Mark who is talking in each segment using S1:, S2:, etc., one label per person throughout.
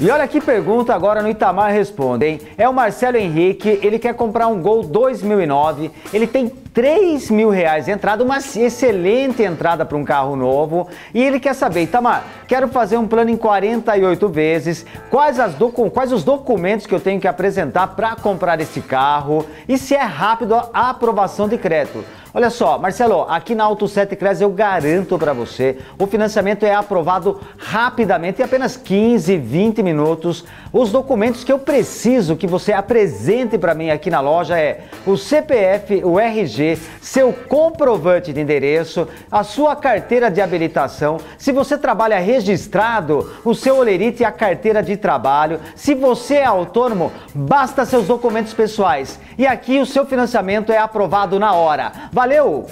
S1: E olha que pergunta agora no Itamar Responde, hein? É o Marcelo Henrique, ele quer comprar um Gol 2009, ele tem 3 mil reais de entrada, uma excelente entrada para um carro novo. E ele quer saber, Itamar, quero fazer um plano em 48 vezes, quais, as quais os documentos que eu tenho que apresentar para comprar esse carro e se é rápido a aprovação de crédito. Olha só, Marcelo, aqui na Auto 7 Cres eu garanto para você, o financiamento é aprovado rapidamente, em apenas 15, 20 minutos. Os documentos que eu preciso que você apresente para mim aqui na loja é o CPF, o RG, seu comprovante de endereço, a sua carteira de habilitação, se você trabalha registrado, o seu olerite e a carteira de trabalho. Se você é autônomo, basta seus documentos pessoais. E aqui o seu financiamento é aprovado na hora. Valeu!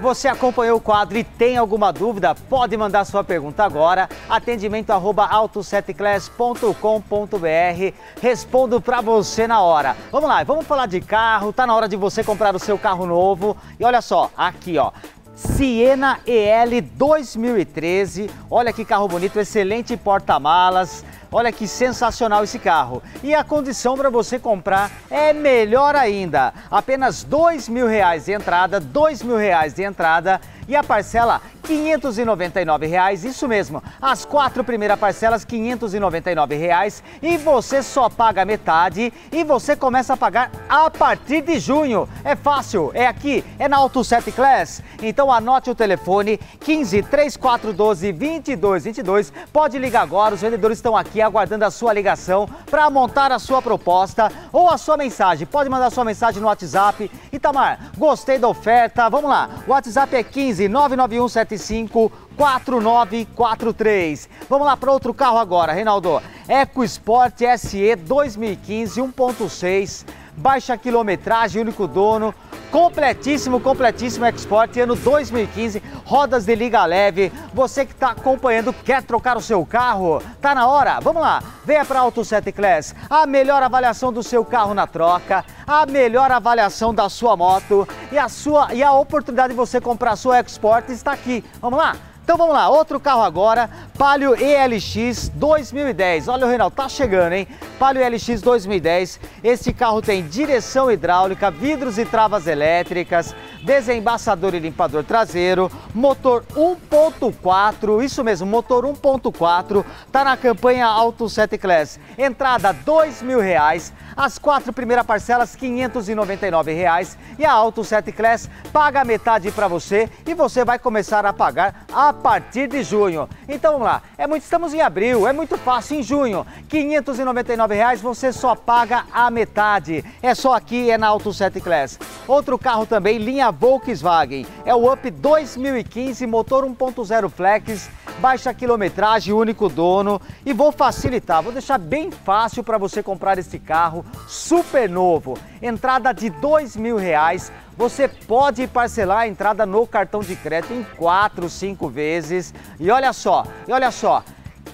S1: Você acompanhou o quadro e tem alguma dúvida? Pode mandar sua pergunta agora. Atendimento arroba auto7class.com.br. Respondo para você na hora. Vamos lá, vamos falar de carro. Tá na hora de você comprar o seu carro novo. E olha só, aqui ó, Siena EL 2013. Olha que carro bonito, excelente porta-malas. Olha que sensacional esse carro. E a condição para você comprar é melhor ainda. Apenas dois mil reais de entrada, dois mil reais de entrada e a parcela 599 reais, isso mesmo. As quatro primeiras parcelas 599 reais, e você só paga metade e você começa a pagar a partir de junho. É fácil, é aqui, é na Auto 7 Class. Então anote o telefone 15 3412 2222. Pode ligar agora, os vendedores estão aqui aguardando a sua ligação para montar a sua proposta ou a sua mensagem. Pode mandar sua mensagem no WhatsApp. Itamar, gostei da oferta. Vamos lá. O WhatsApp é 15 99175 4943. Vamos lá para outro carro agora, Reinaldo. EcoSport SE 2015 1.6, baixa quilometragem, único dono, completíssimo, completíssimo Export ano 2015, rodas de liga leve. Você que está acompanhando, quer trocar o seu carro? Tá na hora? Vamos lá, venha para Auto 7 Class, a melhor avaliação do seu carro na troca, a melhor avaliação da sua moto e a sua e a oportunidade de você comprar a sua Export está aqui. Vamos lá? Então vamos lá, outro carro agora, Palio ELX 2010. Olha o Reinaldo, tá chegando, hein? Palio ELX 2010. Esse carro tem direção hidráulica, vidros e travas elétricas, desembaçador e limpador traseiro, motor 1.4, isso mesmo, motor 1.4, tá na campanha Auto 7 Class. Entrada dois mil reais, as quatro primeiras parcelas, 599 reais, e a Auto 7 Class paga metade para você e você vai começar a pagar a partir de junho. Então vamos lá, é muito, estamos em abril, é muito fácil, em junho, 599 reais você só paga a metade. É só aqui, é na Auto 7 Class. Outro carro também, linha Volkswagen, é o Up 2015, motor 1.0 Flex, baixa quilometragem, único dono e vou facilitar, vou deixar bem fácil para você comprar esse carro super novo. Entrada de dois mil reais, você pode parcelar a entrada no cartão de crédito em quatro, cinco vezes. E olha só, e olha só,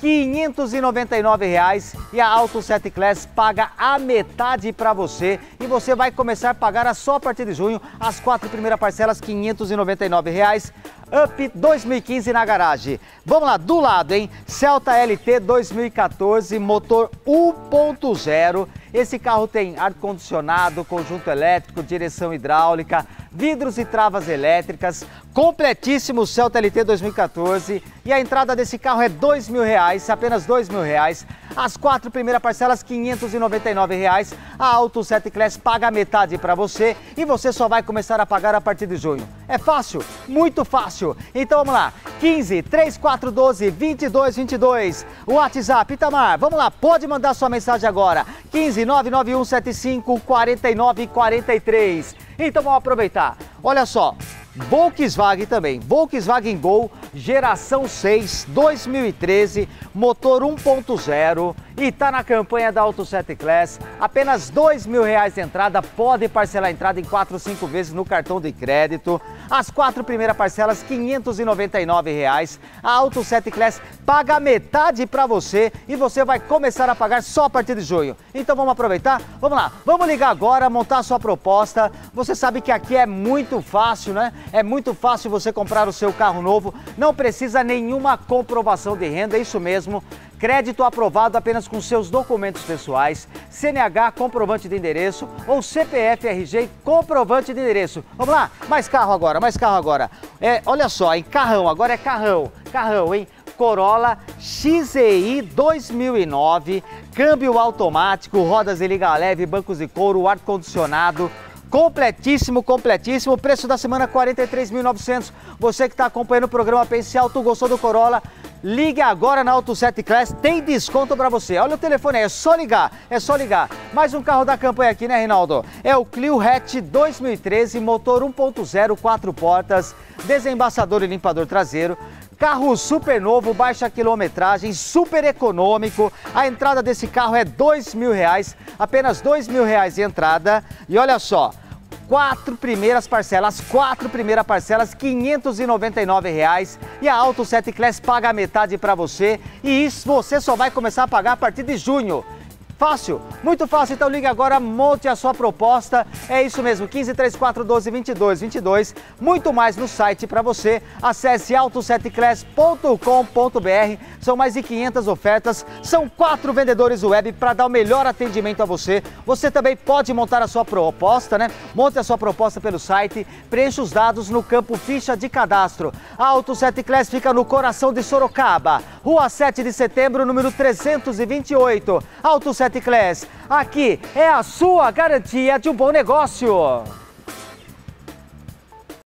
S1: 599 reais e a Auto 7 Class paga a metade para você e você vai começar a pagar só a partir de junho as quatro primeiras parcelas 599 reais. Up 2015 na garagem. Vamos lá, do lado, hein? Celta LT 2014, motor 1.0. Esse carro tem ar-condicionado, conjunto elétrico, direção hidráulica, vidros e travas elétricas, completíssimo Celta LT 2014 e a entrada desse carro é dois mil reais, apenas dois mil reais. As quatro primeiras parcelas, 599 reais. A Auto 7 Class paga metade para você e você só vai começar a pagar a partir de junho. É fácil? Muito fácil. Então vamos lá, 15 3412 2222. O WhatsApp, Itamar, vamos lá, pode mandar sua mensagem agora. 15 99175 4943. Então vamos aproveitar. Olha só, Volkswagen também, Volkswagen Gol geração 6 2013, motor 1.0 e está na campanha da Auto 7 Class. Apenas dois mil reais de entrada, pode parcelar a entrada em 4 ou 5 vezes no cartão de crédito. As quatro primeiras parcelas, 599 reais. A Auto 7 Class paga metade para você e você vai começar a pagar só a partir de junho. Então vamos aproveitar? Vamos lá, vamos ligar agora, montar a sua proposta. Você sabe que aqui é muito fácil, né? É muito fácil você comprar o seu carro novo, não precisa nenhuma comprovação de renda, é isso mesmo. Crédito aprovado apenas com seus documentos pessoais, CNH, comprovante de endereço ou CPF, RG, comprovante de endereço. Vamos lá, mais carro agora, mais carro agora. É, olha só, em carrão, agora é carrão, carrão, hein? Corolla XEI 2009, câmbio automático, rodas de liga leve, bancos de couro, ar-condicionado, completíssimo, completíssimo. Preço da semana 43.900. Você que está acompanhando o programa Pense Alto, gostou do Corolla? Ligue agora na Auto 7 Class, tem desconto para você. Olha o telefone aí, é só ligar, é só ligar. Mais um carro da campanha aqui, né, Reinaldo? É o Clio Hatch 2013, motor 1.0, quatro portas, desembaçador e limpador traseiro. Carro super novo, baixa quilometragem, super econômico. A entrada desse carro é dois mil reais, apenas dois mil reais de entrada. E olha só, quatro primeiras parcelas, quatro primeiras parcelas, 599 reais, e a Auto 7 Class paga metade para você e isso você só vai começar a pagar a partir de junho. Fácil, muito fácil, então ligue agora, monte a sua proposta. É isso mesmo, 15 34 12 22 22. Muito mais no site para você. Acesse auto7class.com.br. São mais de 500 ofertas, são quatro vendedores web para dar o melhor atendimento a você. Você também pode montar a sua proposta, né? Monte a sua proposta pelo site, preencha os dados no campo ficha de cadastro. A Auto 7 Class fica no coração de Sorocaba, Rua 7 de Setembro, número 328. Auto 7 Class. Aqui é a sua garantia de um bom negócio.